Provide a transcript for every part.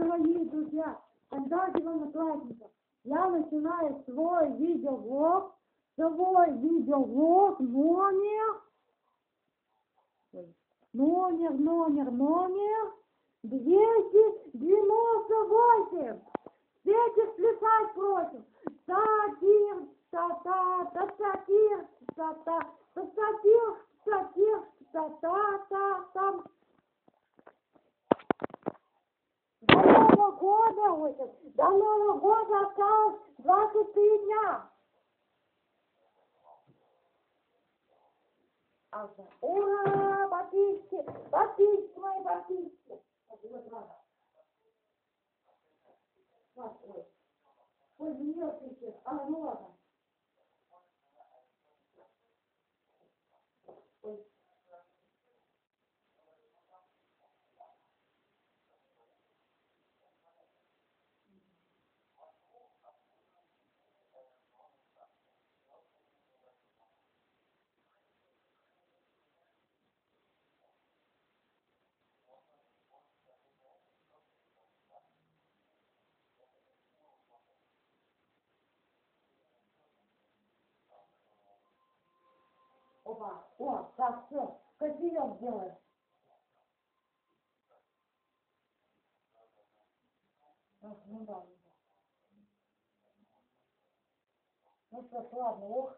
дорогие друзья, вам Одноклассников, я начинаю свой видеоблог, свой видеоблог номер, номер, номер, номер 298. Всех плясать просим. Сатир, та-та, та-сатир, та-та, та-сатир, сатир, та-та-та, там. До Нового года, ой, до Нового года осталось 23 дня. Ага. Ура, подписчики, подписчики мои, подписчики. Вот, ладно. Так, Опа, о, так, все, кофеек делаем. Ах, ну да, ну. Ну что ладно, ох.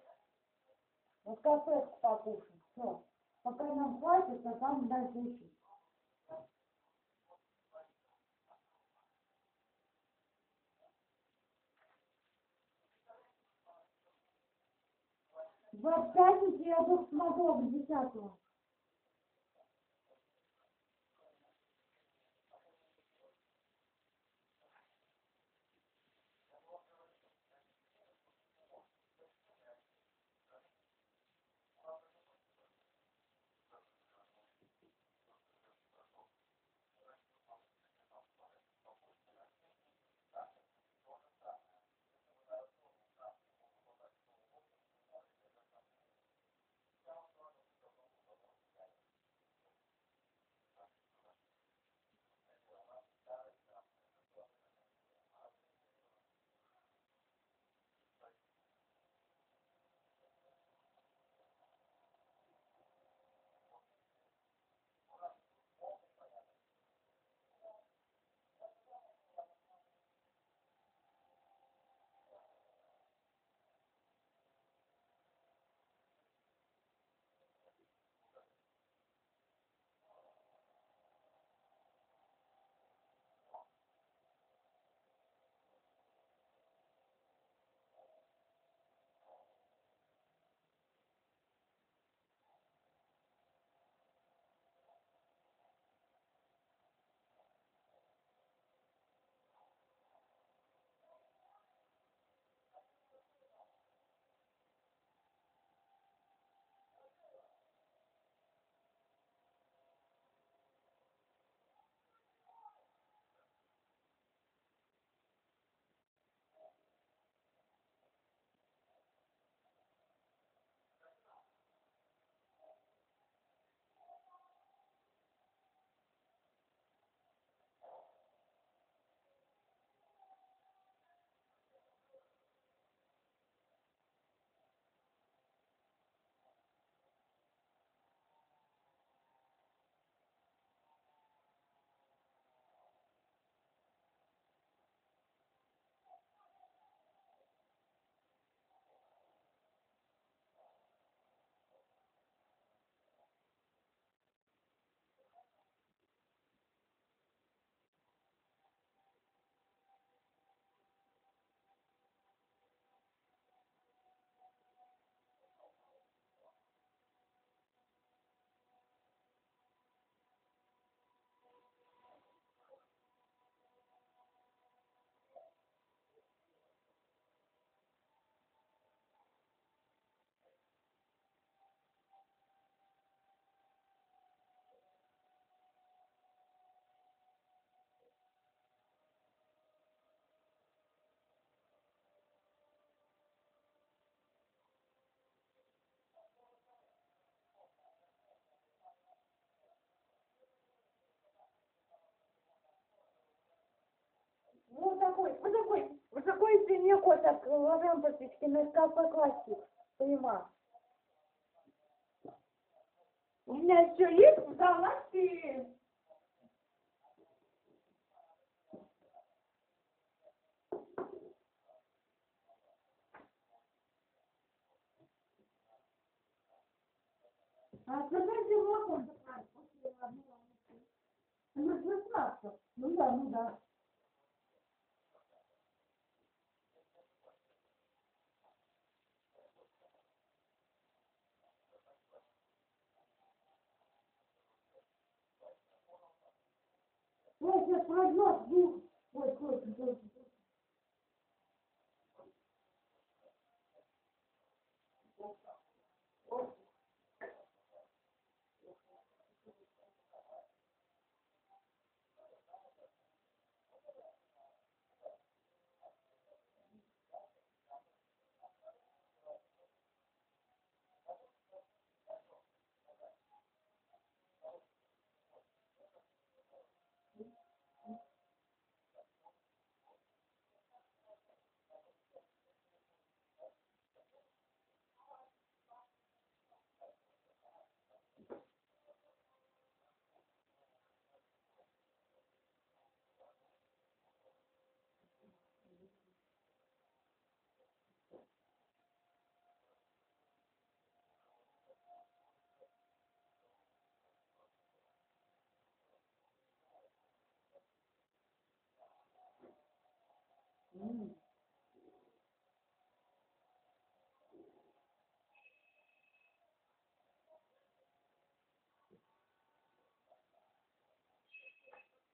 Вот кафешку покушаем. Все. Пока нам хватит, а там дальше учить. В я вдруг смогу к такой, вот такой, вот такой синякой, так ложем по свечке на кафе классик. Понимаю. У меня все есть в галактии. А же локон такая? Ну, 16. Ну да, ну да. Ой, сейчас прогноз дух. Ой, ой, ой, ой.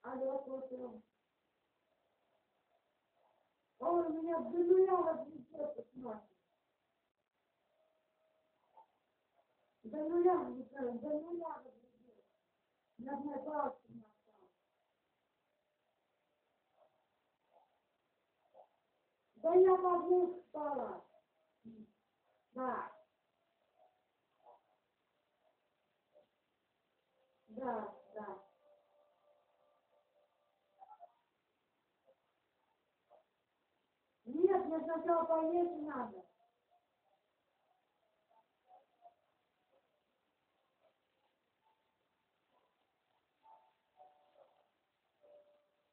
Алло, слушаю. Ой, меня до нуля разлетелся смотрит. До нуля, до нуля разлетелся. На одной палке не осталось. Да я муж спала. Да. Да, да. Нет, мне сначала поесть надо.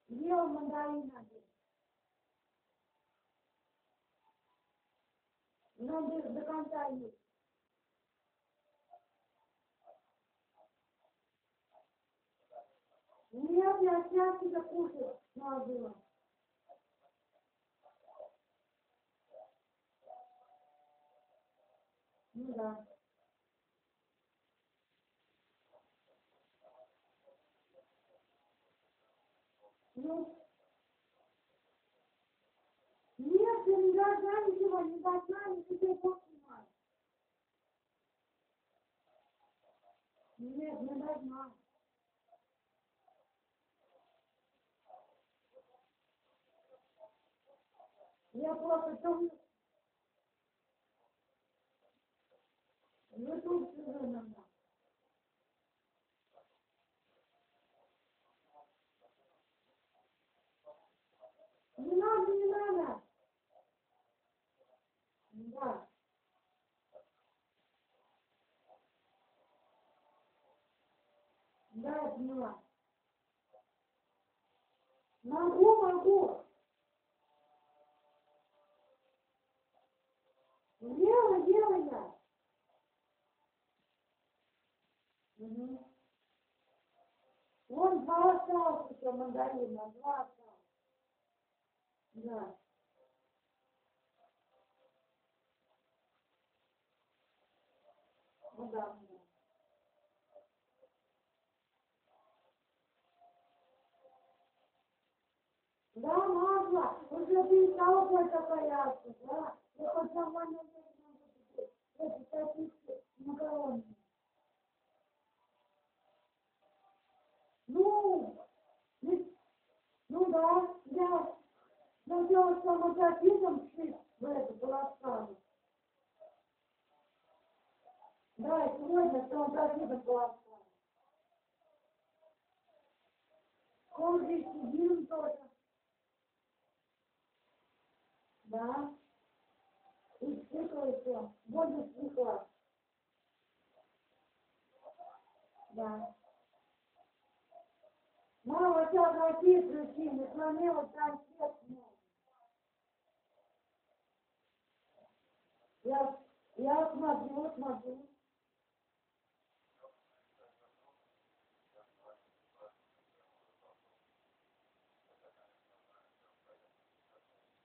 Ел мандарин Надо до конца есть. Нет, я сейчас тебя кушать надо. Ну да. Ну, нет, я не должна ничего, не должна, не тебе Бог снимать. Нет, не должна. Я просто помню, YouTube сижу иногда. Не надо, не надо. Да. Поняла. Могу, могу. Делай, делай я. Угу. Вон два осталось еще мандарина, два осталось. Да. Ну да, ну да. Маша, уже перестала хоть бояться, да? Я хоть нормально эти статистики макароны. Ну, ну, ну да, я надеялась, что мы запишем шли в эту полоскану. Да, сегодня, что он запишем полоскану. Здесь сидим тоже. Да. И психуется. Будет психовать. Да. Мама, тебя врачи включили, сломила конфет. Я, я смотрю, смотрю.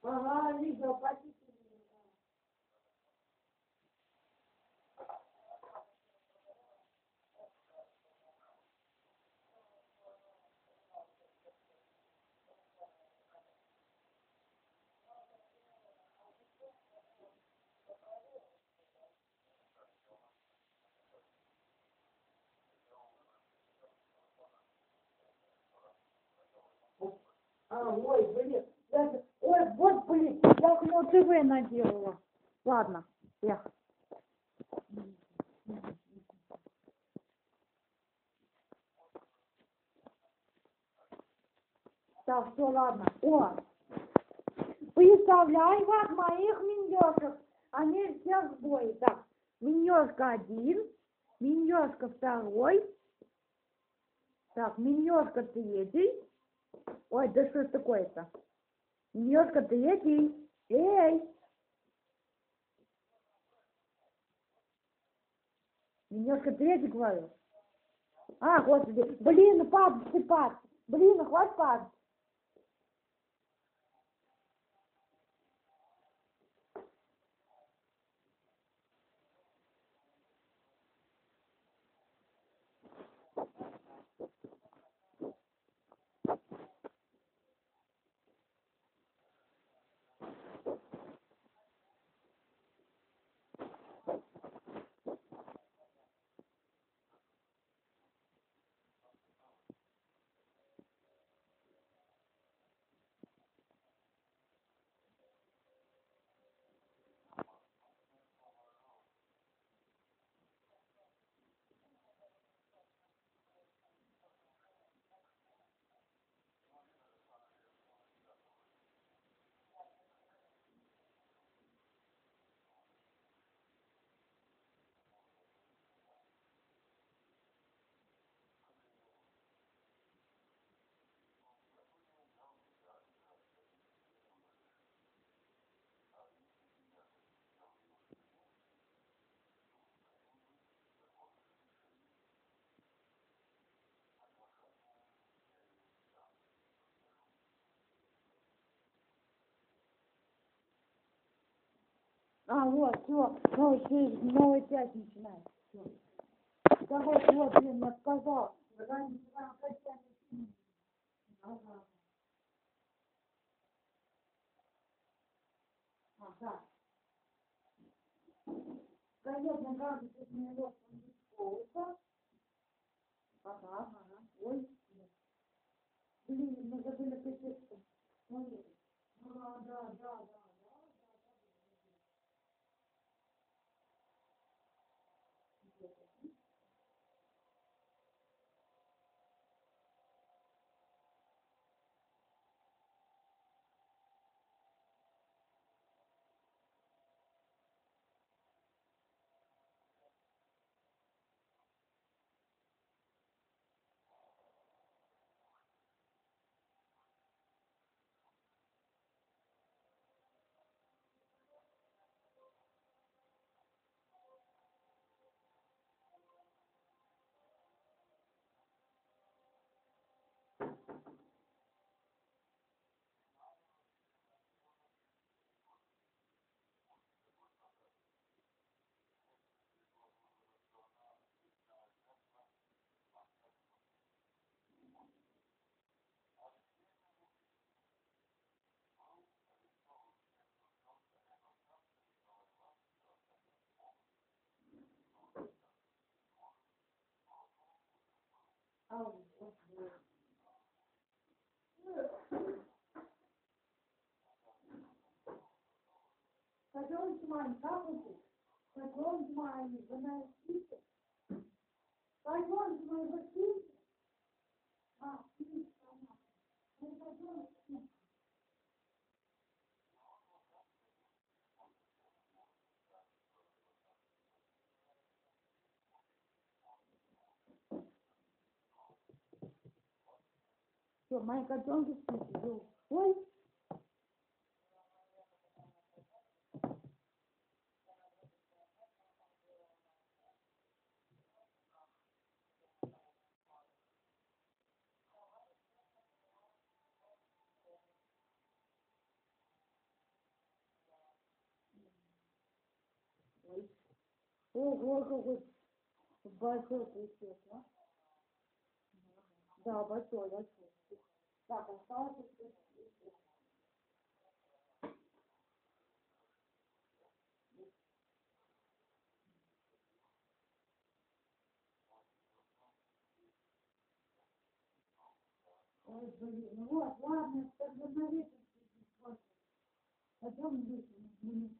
Ага, видео почти. А, ой, блин. Ой, вот, блин, я окно ТВ наделала. Ладно, я. Так, все, ладно. О, представляй, вот моих миньёшек. Они все в бой. Так, миньёшка один, миньёшка второй. Так, миньёшка третий. Ой, да что ж такое-то? Миньёшка третий. Эй! Миньёшка третий, говорю. А, господи, блин, падать ты падать. Блин, ну хватит падать. А, вот, все, новый, новый часть начинается. Всё. Короче, вот, блин, я сказал. Раньше вам хотя бы- Ага. Ага. Конечно, кажется, с моего соуса. Ага, ага. Ой. Блин, мы забыли пипецку. Смотри. Пойдем с мамой, вы? Пойдем с мамой, вы на спите? Пойдем с мамой, вы спите? А, спите, Все, моя котенка спит. Ой. Ого, какой большой кусок, а? Да, большой, большой. Так, осталось еще... Ой, блин, ну вот, ладно, так на вечер. Потом вечером.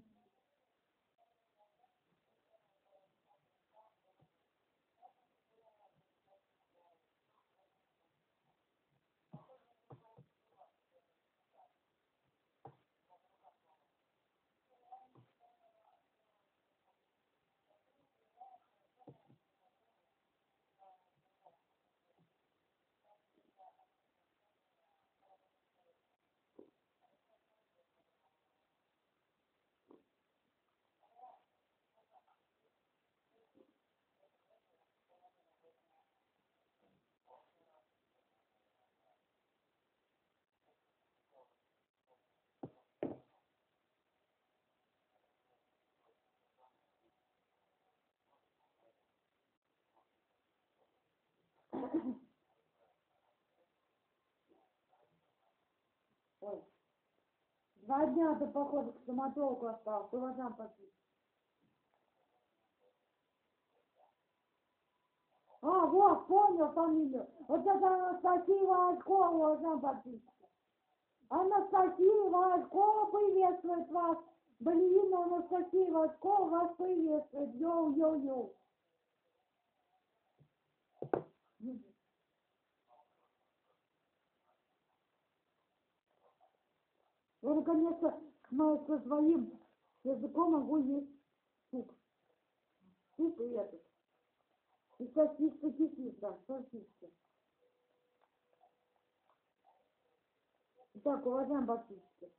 Ой. Два дня до похода к стоматологу осталось, по глазам попить. А, вот, понял фамилию. Вот это Анастасия Волоскова, глазам попить. Анастасия Волоскова приветствует вас. Балерина Анастасия Волоскова вас приветствует. Йоу-йоу-йоу. Ну, Я наконец-то к со своим языком могу есть суп. Суп и этот. И сосиска кислит, да, сосиска. Итак, уважаем баптисты.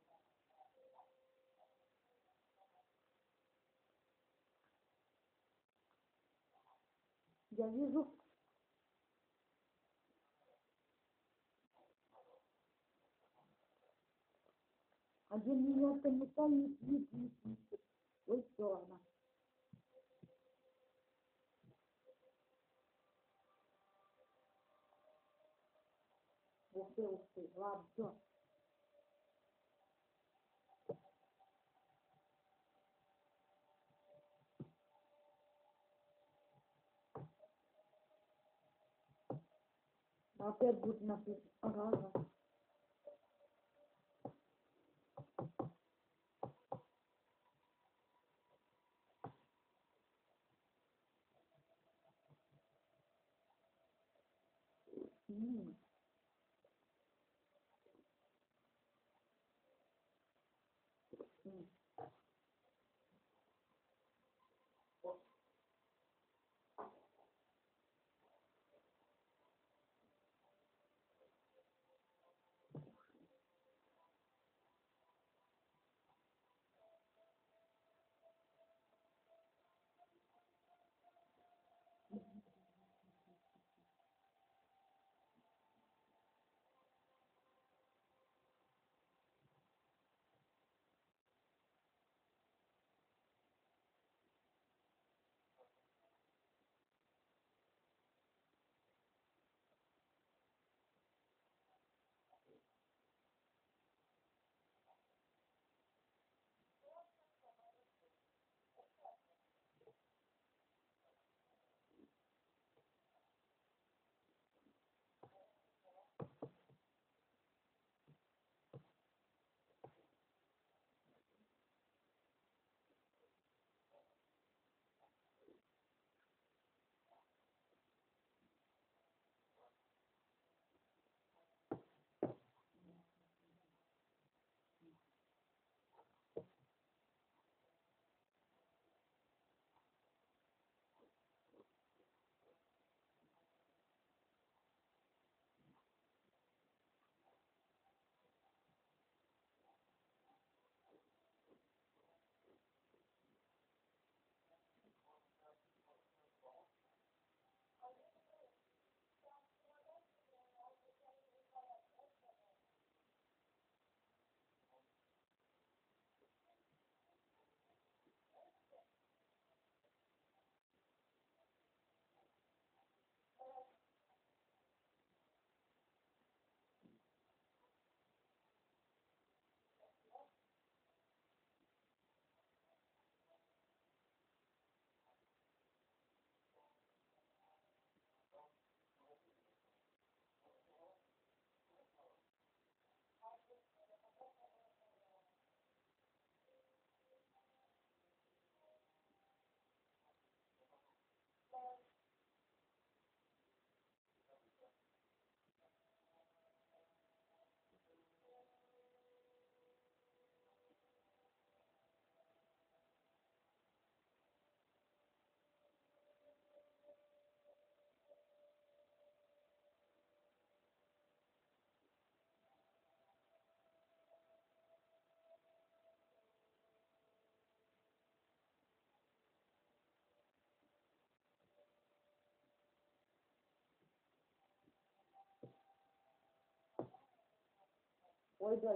Я вижу Один меня там метает, вид, вид, Вот что она. Ух ты, ух ты, ладно, все. Опять будет написано. Ага, ага. Mm. ওই তো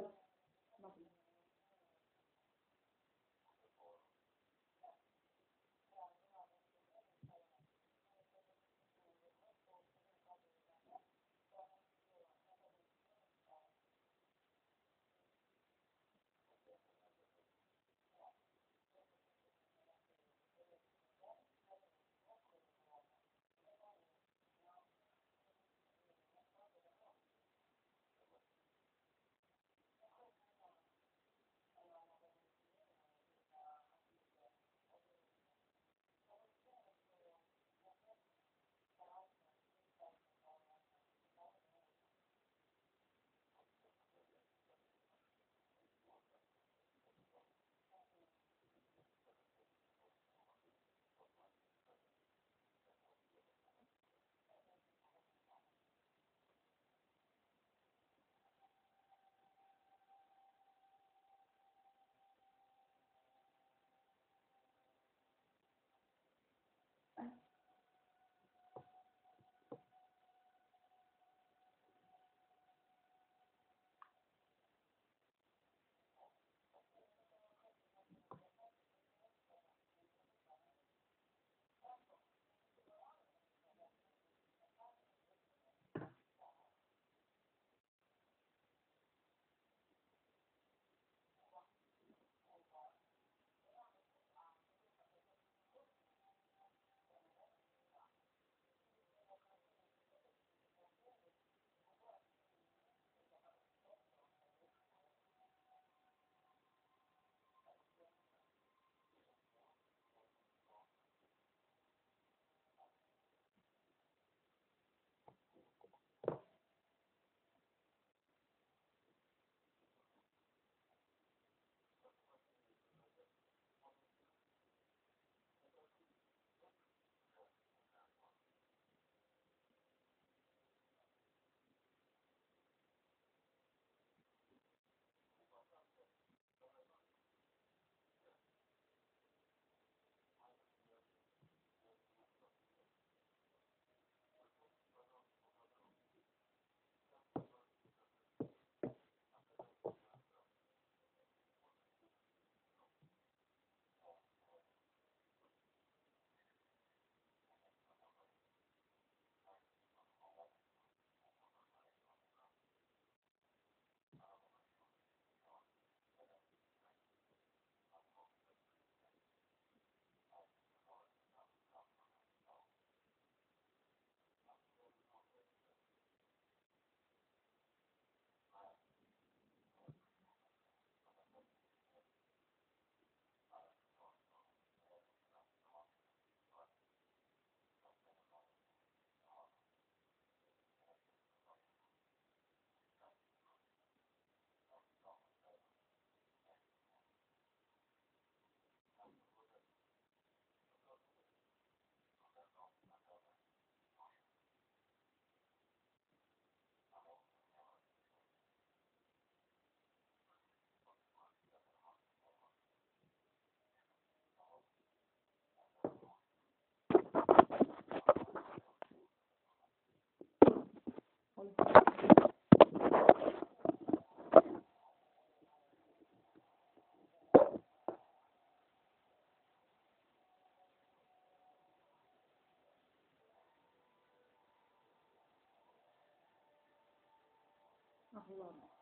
Ах,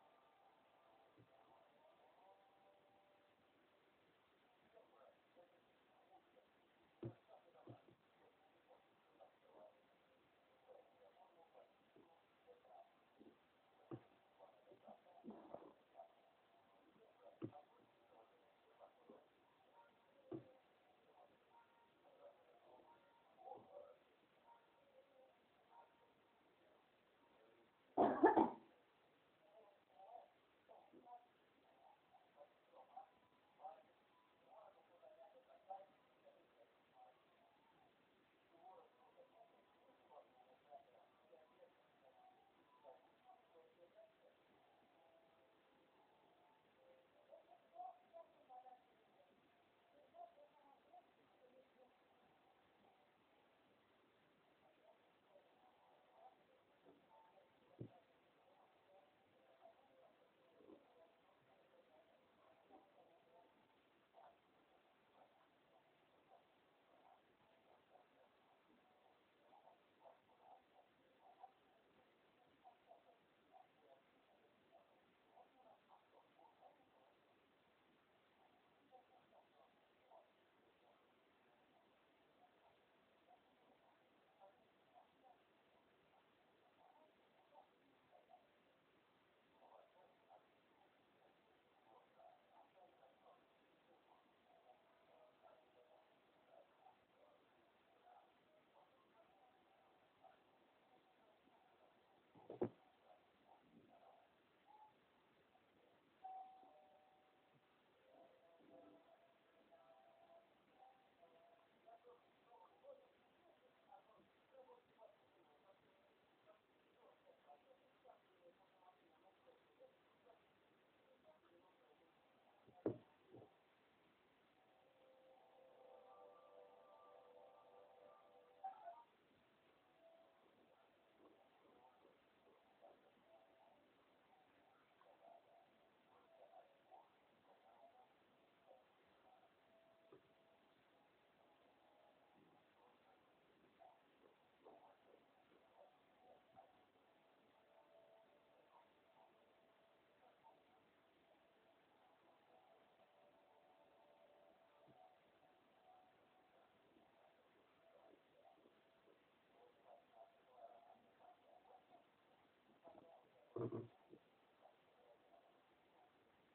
ладно.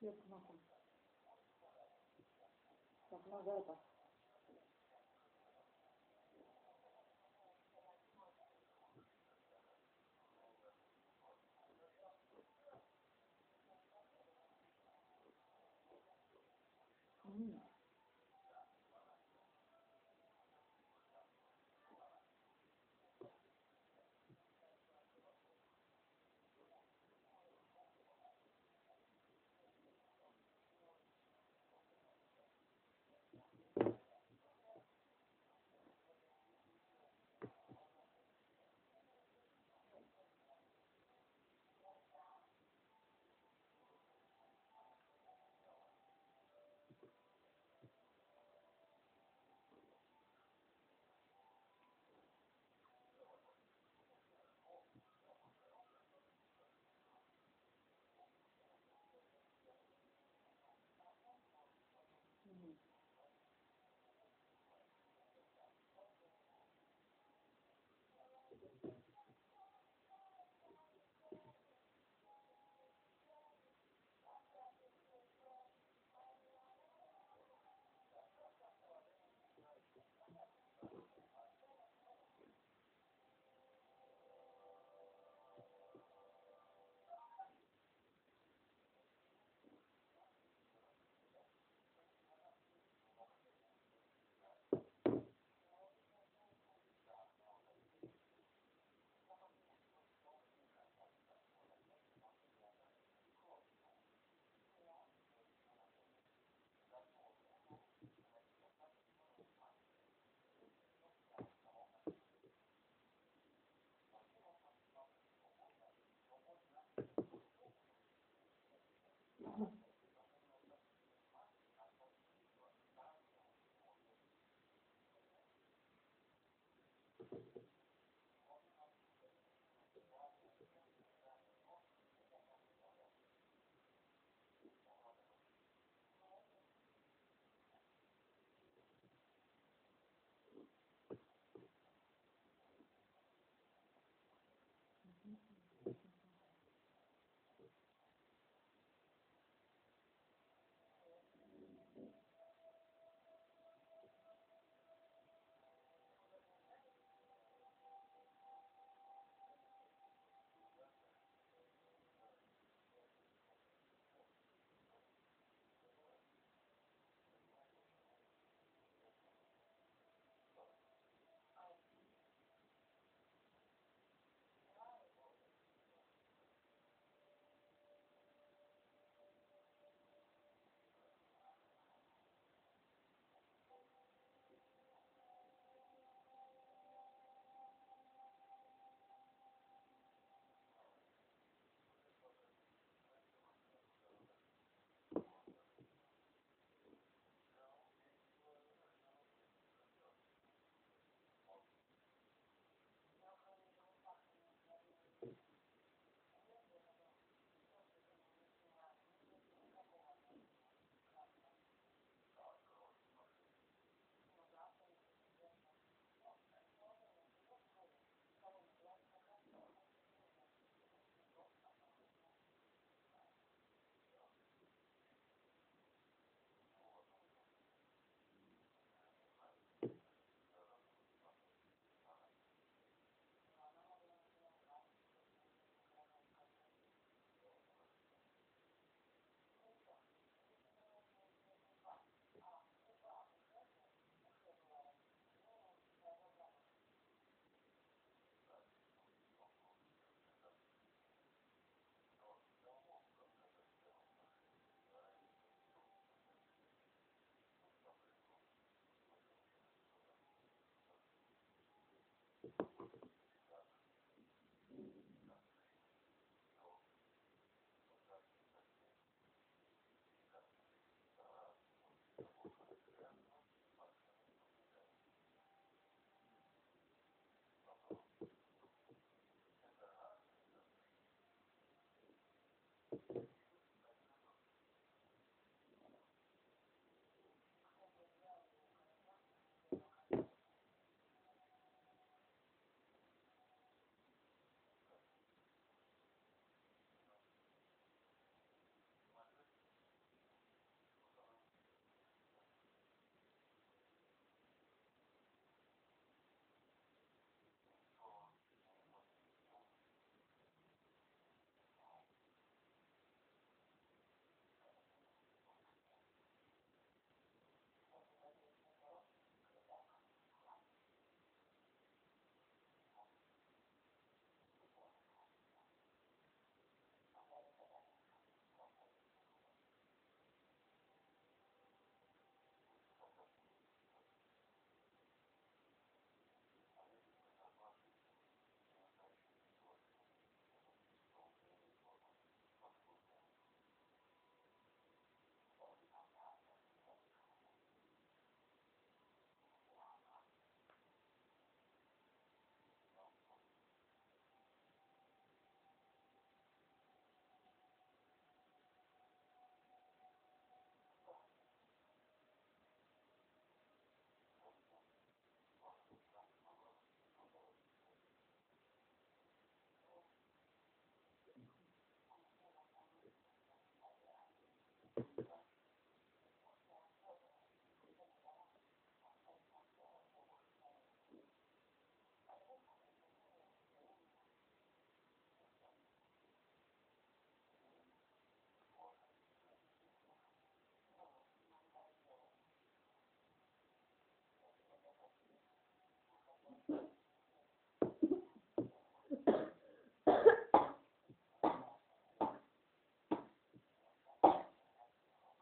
Нет, нахуй. Так,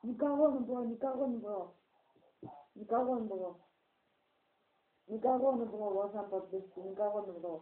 니카고는 뭐야? 니카고는 뭐야? 니카고는 뭐야? 니카고는 뭐야? 와서 한번 니카고는 뭐야?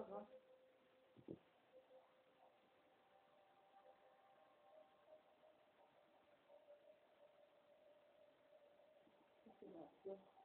уважаемые подписчики, никого не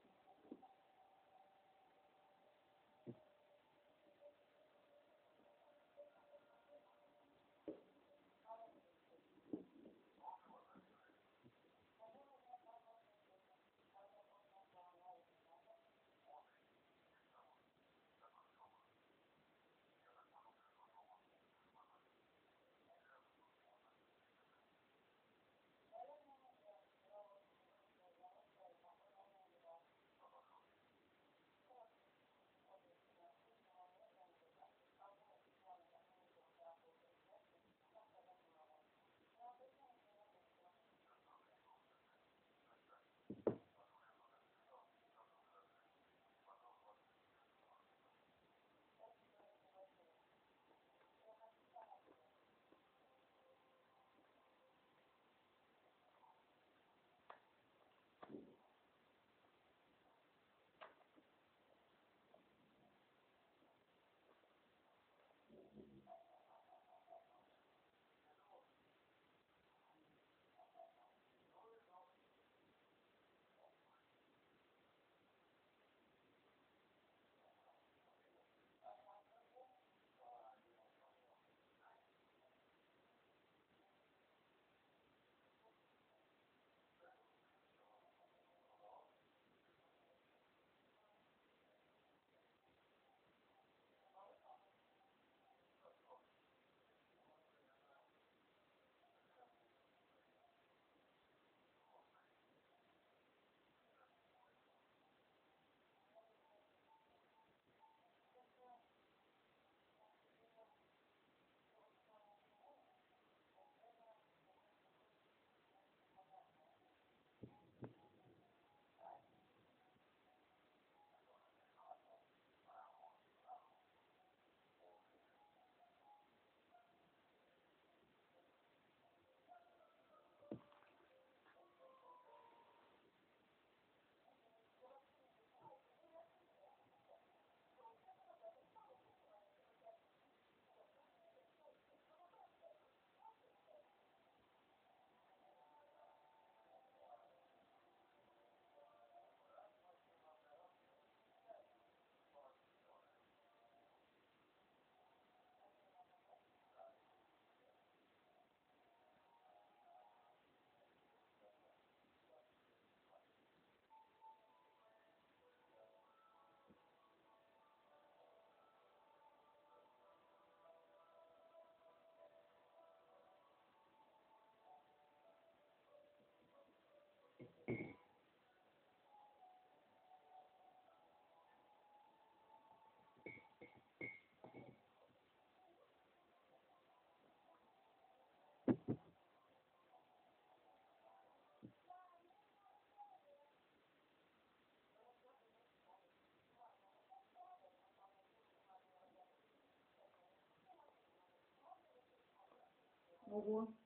было. Ага.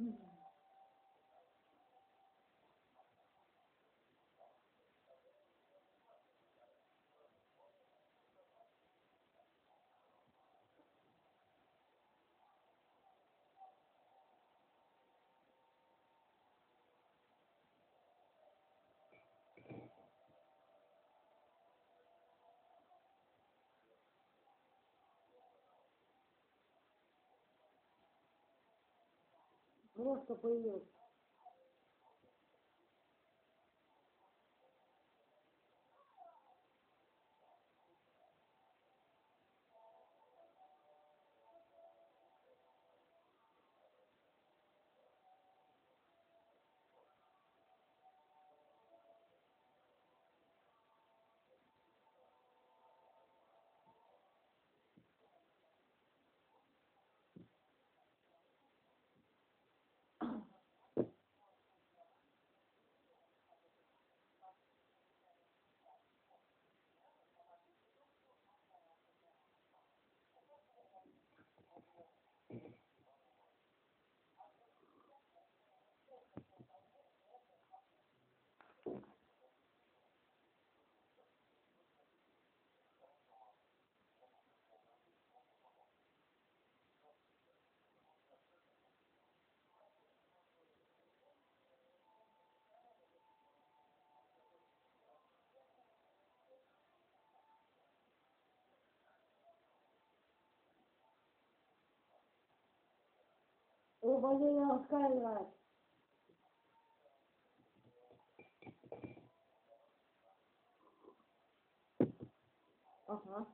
Mm-hmm. Просто появился. Валерия раскаивает. Ага.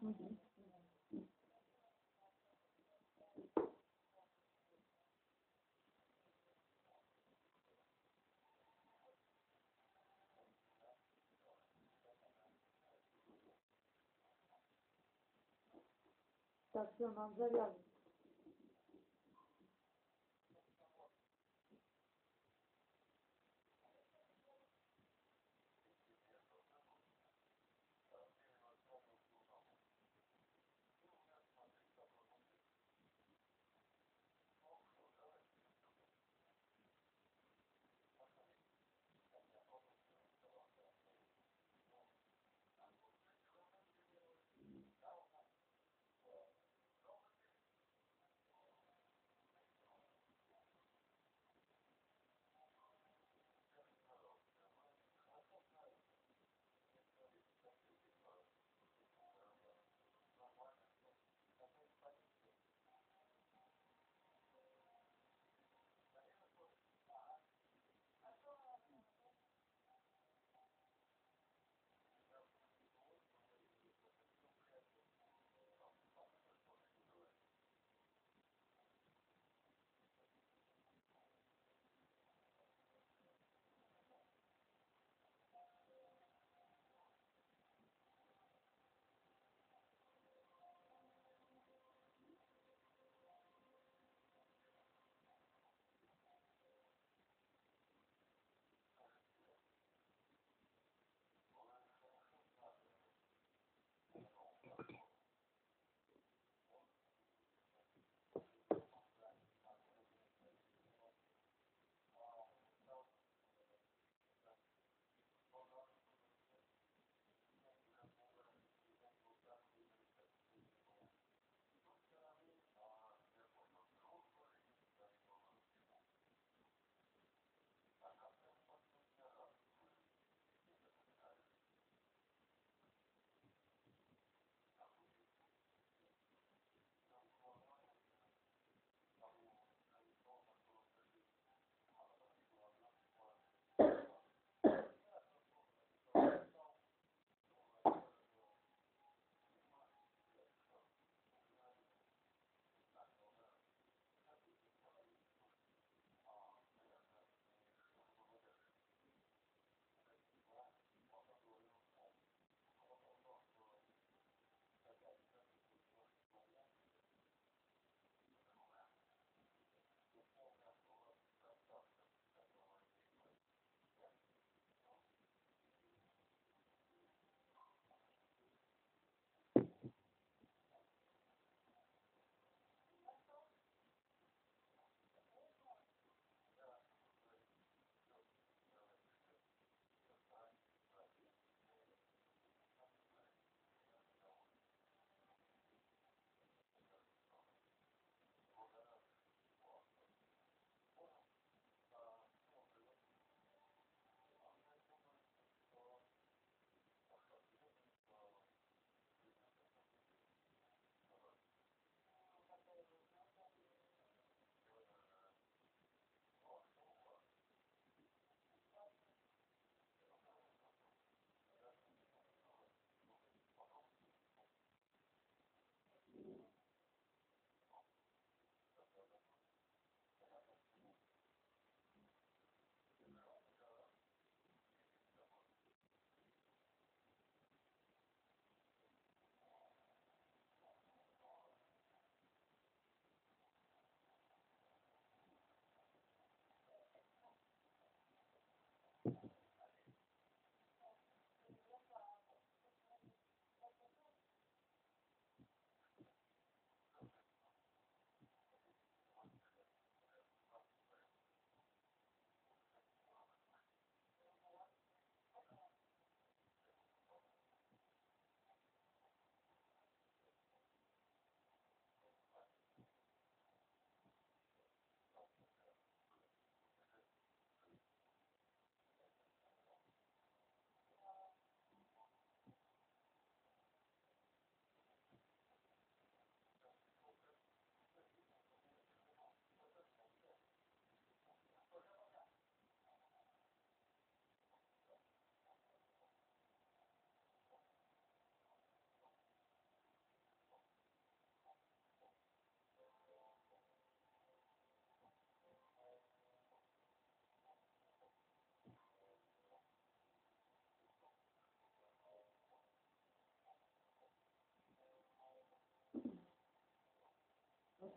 Так, все, нам завязывать.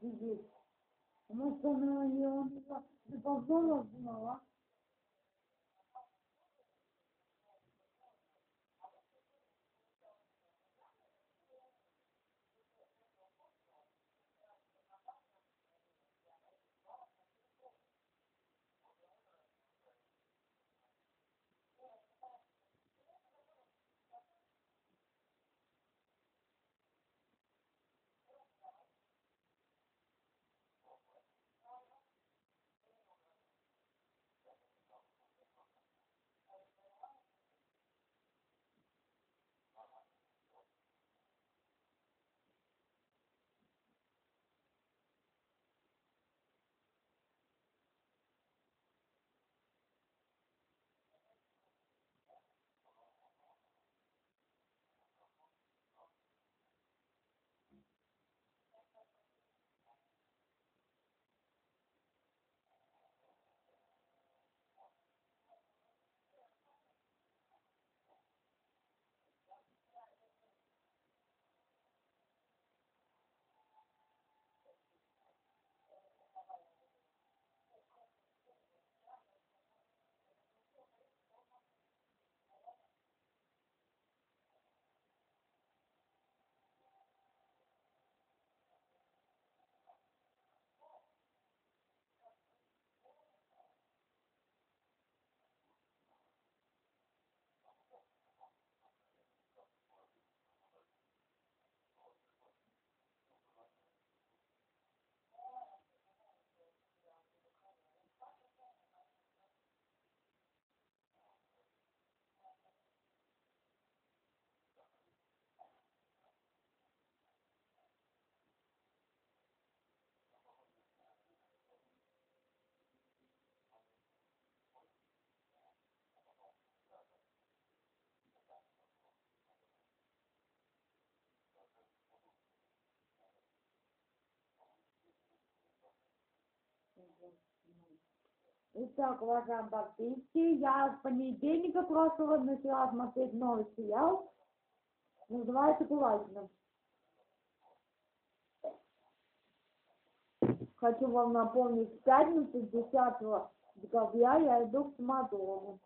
Сидит. А Может, она не он его заползала Итак, уважаемые подписчики, я с понедельника прошлого начала смотреть новый сериал. Называется «Курагина». Хочу вам напомнить, в пятницу, 10 декабря, я иду к стоматологу.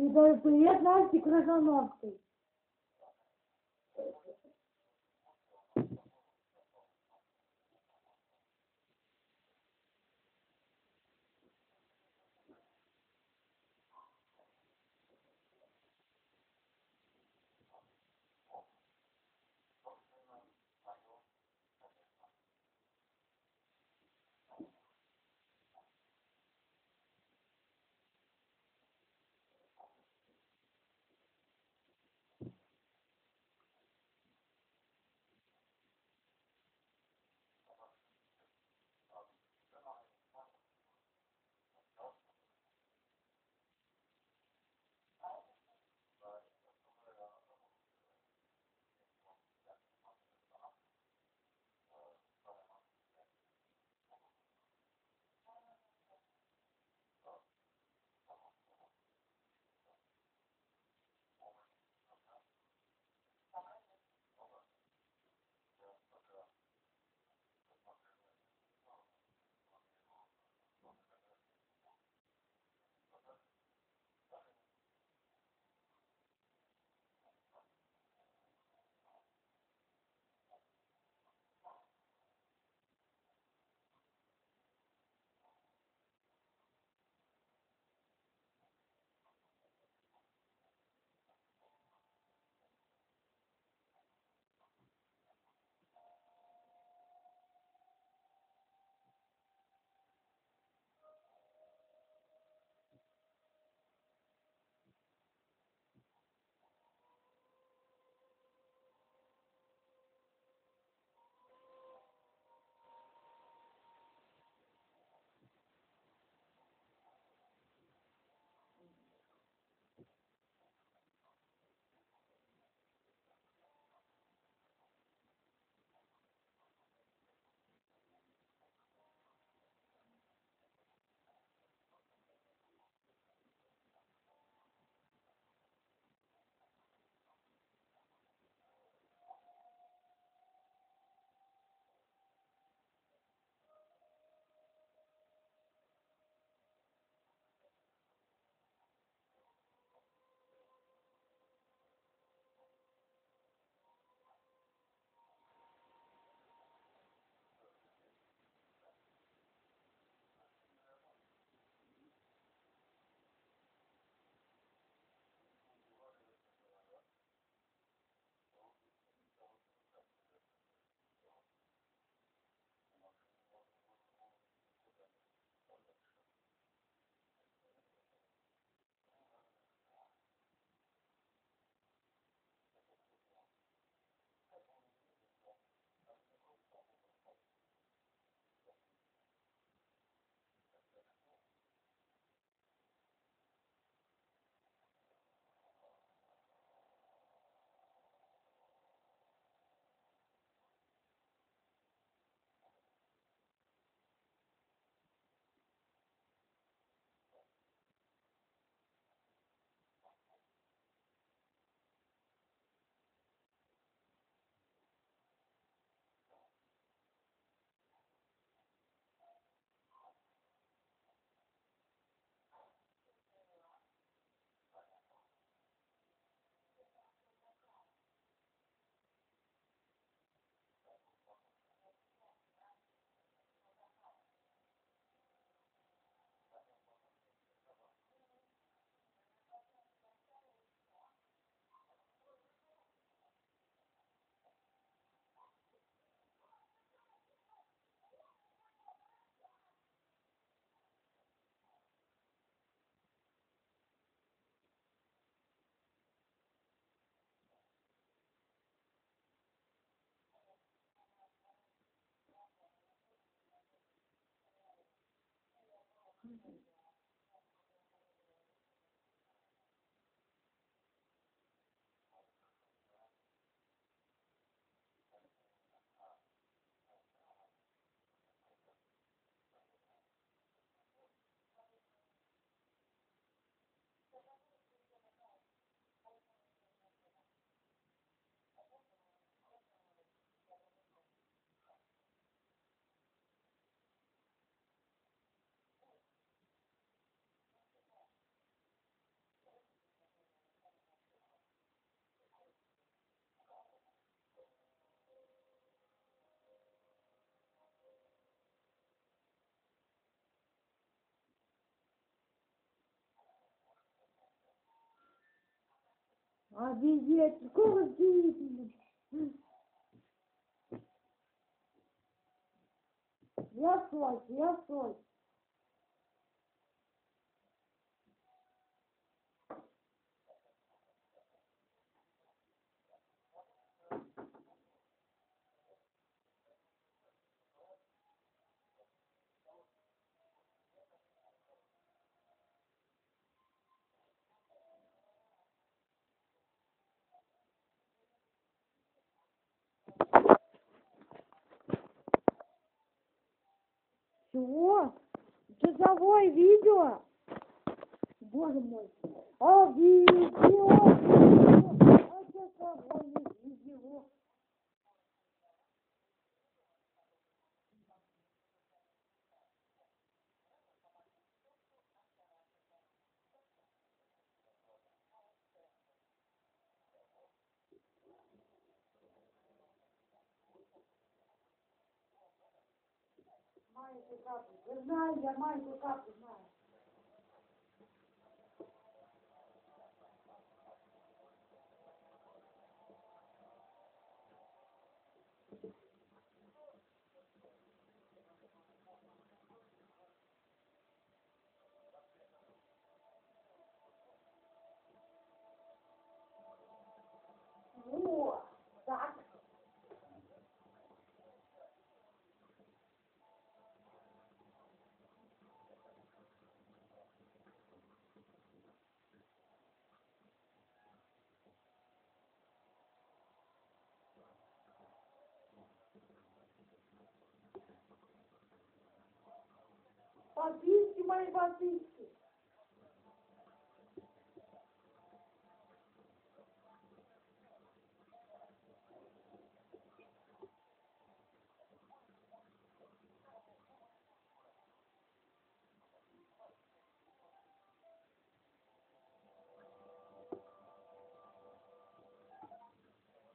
Передаю привет Насте Крыжановской. Обидеть, видно. Я соль, я соль. Чего? Часовое видео? Боже мой. А видео, а часовое видео. Майку капу. Я знаю, я майку капу знаю. Во, так. Подписки мои подписки.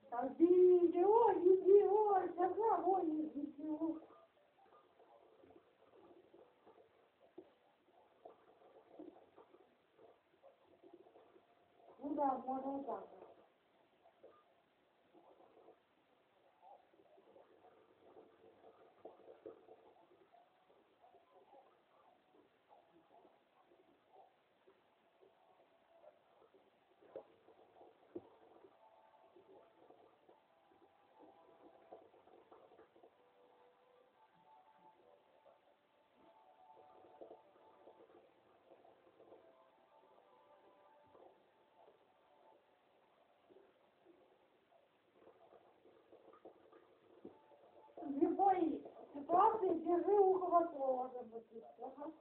А видео, видео, часовое видео. Ну да, можно вот так. вот. Ситуации держи ухо востро, ага.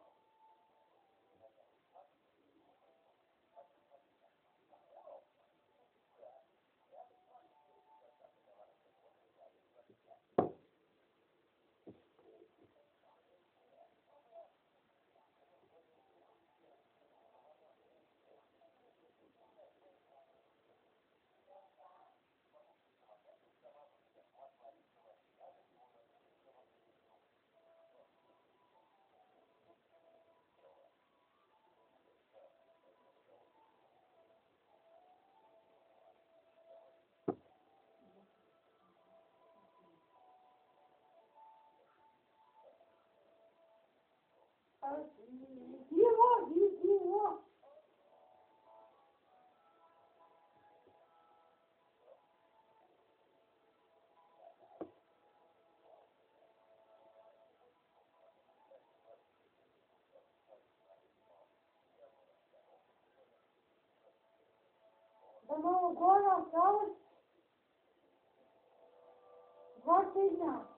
А, Видео, видео. Нового года осталось два-три дня.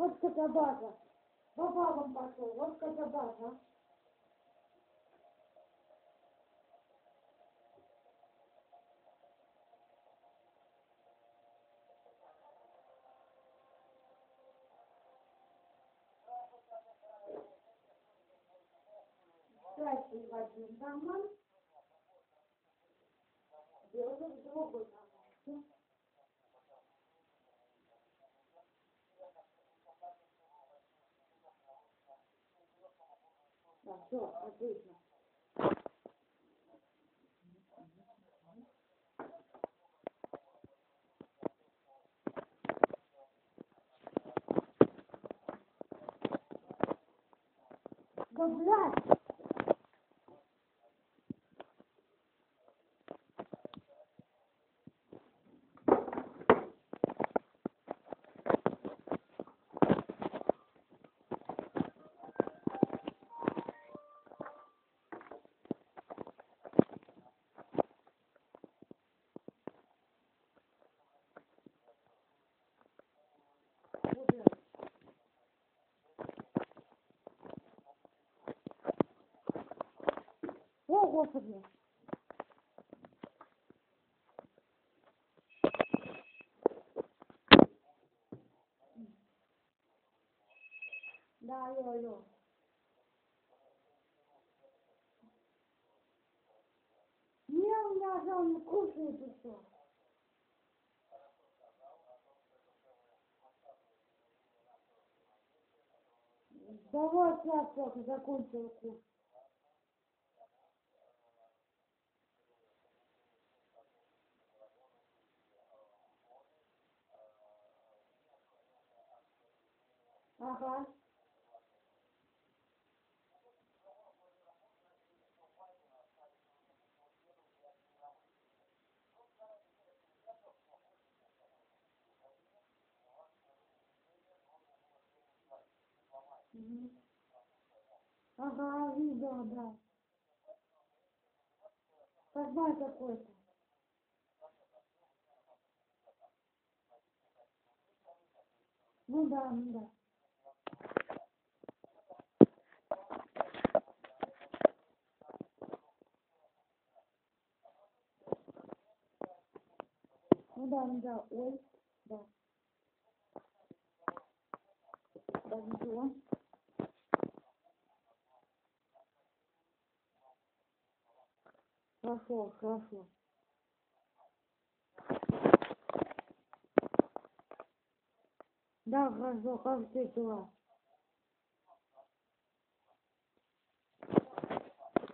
Вот котобаза. По бабам пошел, вот котобаза. Красный в один карман, белый в другой Да, все, отлично. Да, блядь! Убирай. О, Господи! Да, алло, алло. Не, у меня же он кушает и все. Давай сейчас только закончил курс. Ага. Мгм. Ага, видела, да. Козлай какой-то. Ну да, ну да. Ну да, ну да, ой, да. Да, ничего. Хорошо, хорошо. Да, хорошо, как тебя дела?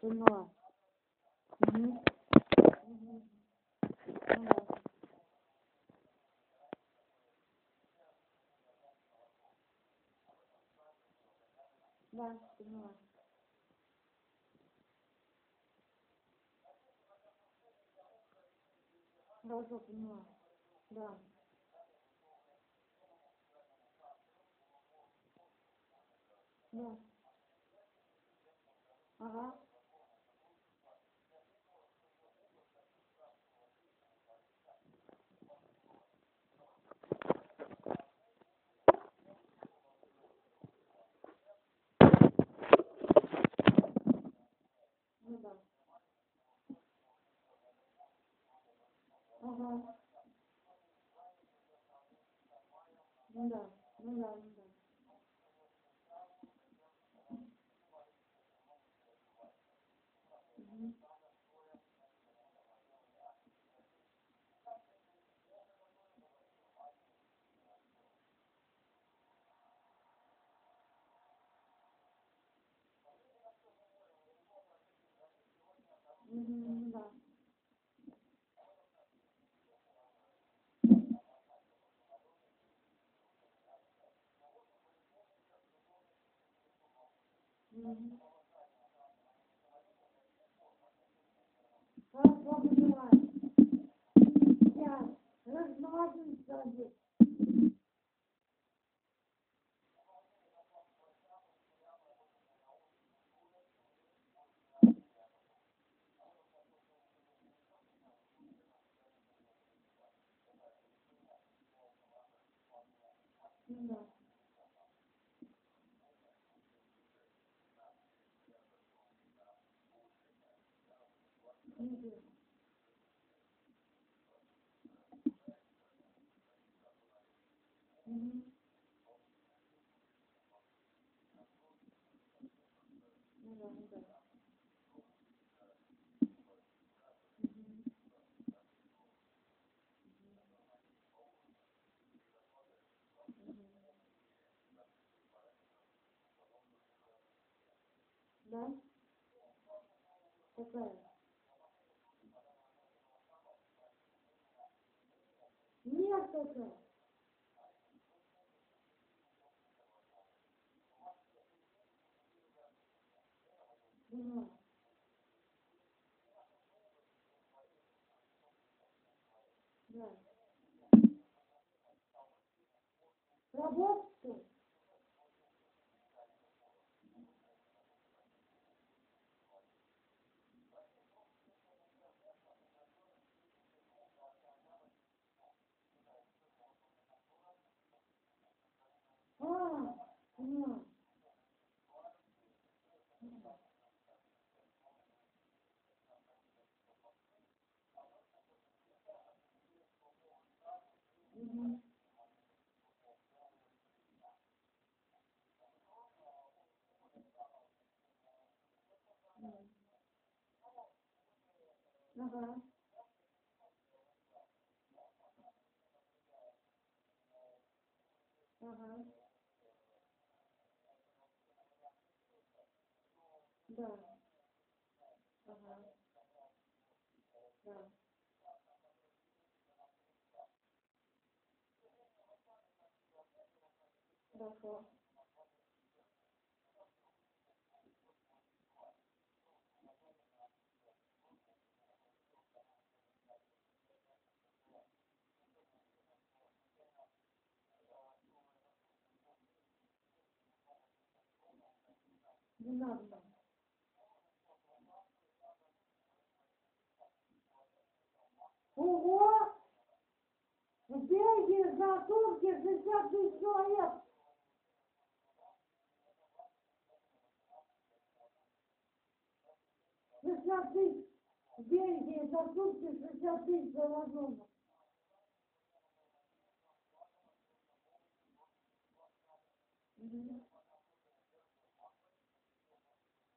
Поняла. Угу. Угу. Да, поняла. Хорошо, поняла. Да. Да. Ага. Ну да. Ага. Ну да, ну да, ну да. Мгм. Мгм, ну да. Мгм. Хорошо, поняла. Сейчас. Размазан сзади. Да? Какая? Такая. Да. Да. Работа, Ага. Ага. Да. Ага. Да. Хорошо. Не надо. Ого! В за сутки 60 тысяч человек. Шестьдесят тысяч. В Бельгии за сутки 60 тысяч зараженных.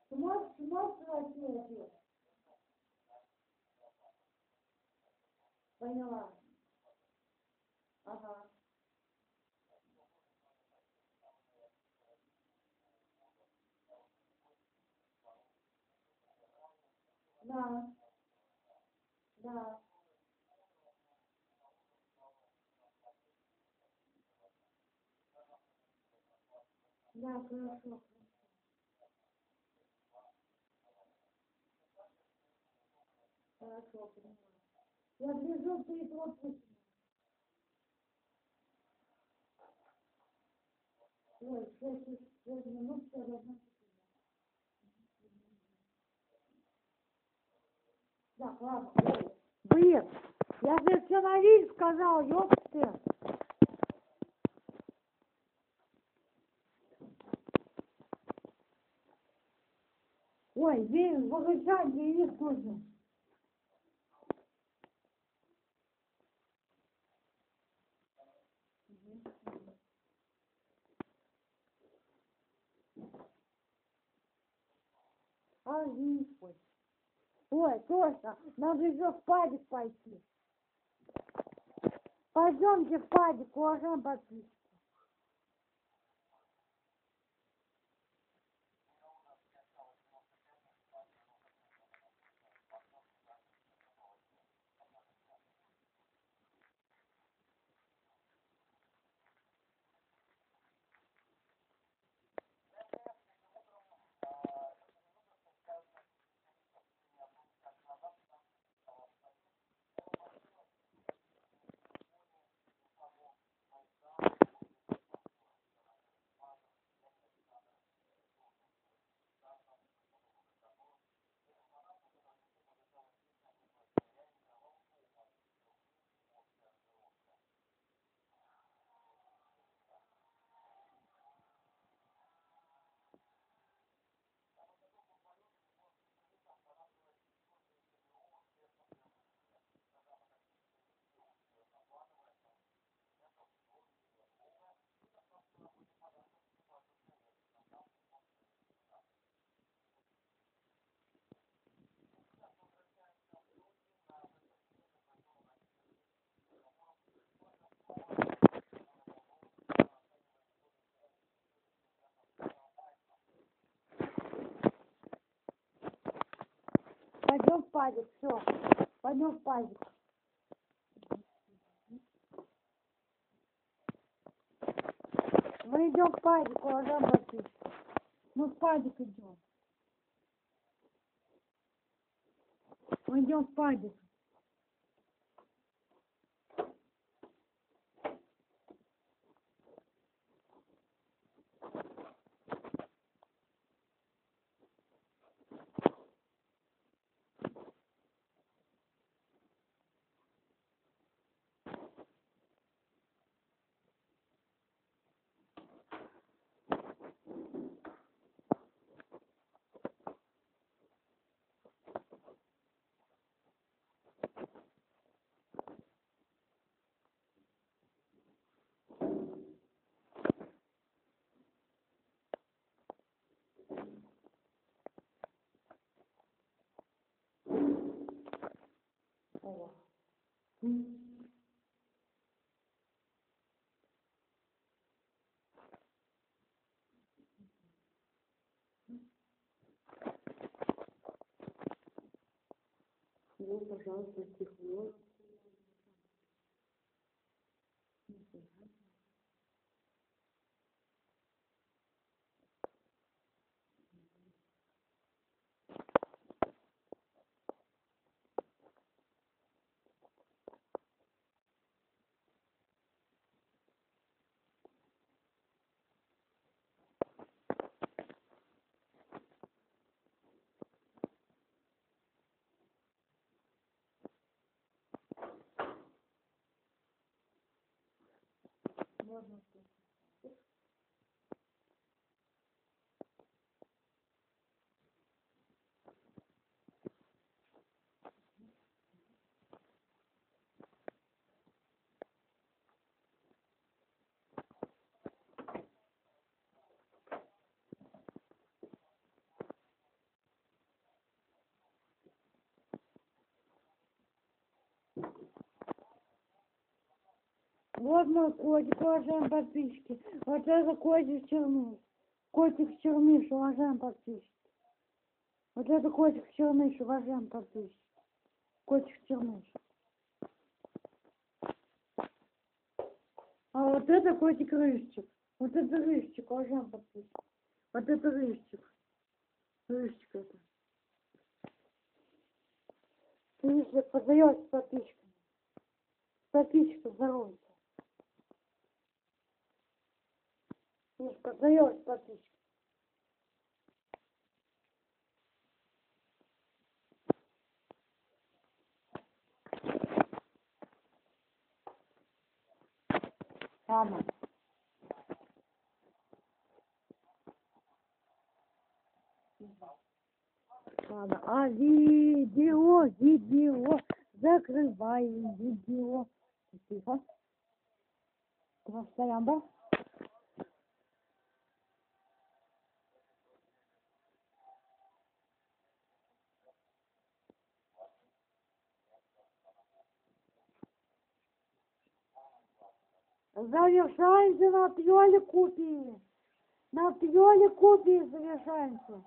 Ты можешь, ты можешь ответить? Поняла. Ага. Да. Да. Да, хорошо. Хорошо, понимаю. Я движу ты пропуск. Ой, шесть, шесть минут, все равно. Так, ладно. Блин, я же сценарист сказал, ёпты. Ой, блин, выключайте их тоже. А, ой. Ой, точно, надо еще в падик пойти. Пойдемте в падик, уважаемый подписчик. Пойдем в падик, все. Пойдем в падик. Мы идем в падик, уважаемый подписчик. Мы в падик идем. Мы идем в падик. О. Ну, пожалуйста, стекло. Можно Вот мой котик, уважаемые подписчики. Вот это котик черныш. Котик черныш, уважаемые подписчики. Вот это котик черныш, уважаемые подписчики. Котик черныш. А вот это котик рыжчик. Вот это рыжчик, уважаемые подписчики. Вот это рыжчик. Рыжчик это. Рыжчик подается подписчикам. Подписчикам здоровья. Не подаешь подписчик. Мама. Ладно, а видео, видео, закрываем видео. Тихо. Постоянно, да? Завершаемся на пьёле купи. На пьёле купи завершаемся.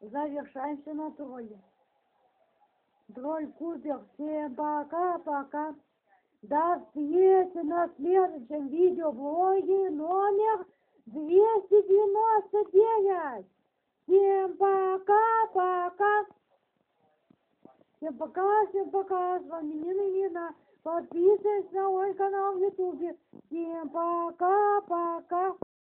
Завершаемся на тролле. Тролль Купер. Всем пока-пока. До встречи на следующем видеоблоге номер 299. Всем пока-пока. Всем пока, всем пока. С вами Нина Нина. Подписывайтесь на мой канал в Ютубе. Всем пока-пока.